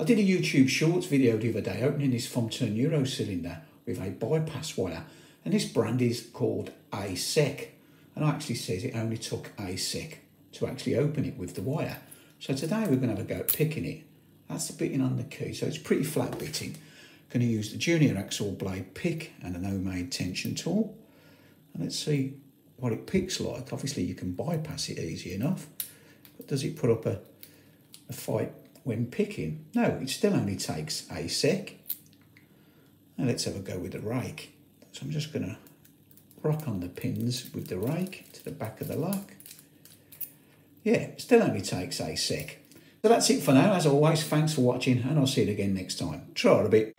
I did a YouTube Shorts video the other day opening this thumb turn Euro cylinder with a bypass wire and this brand is called ASEC and it actually says it only took a sec to actually open it with the wire. So today we're going to have a go at picking it. That's the bitting on the key, so it's pretty flat bitting. Going to use the Junior Hacksaw Blade pick and an homemade tension tool. And let's see what it picks like. Obviously you can bypass it easy enough, but does it put up a, a fight when picking? No, it still only takes a sec. Now let's have a go with the rake. So I'm just going to rock on the pins with the rake to the back of the lock. Yeah, still only takes a sec. So that's it for now. As always, thanks for watching and I'll see you again next time. Try a bit.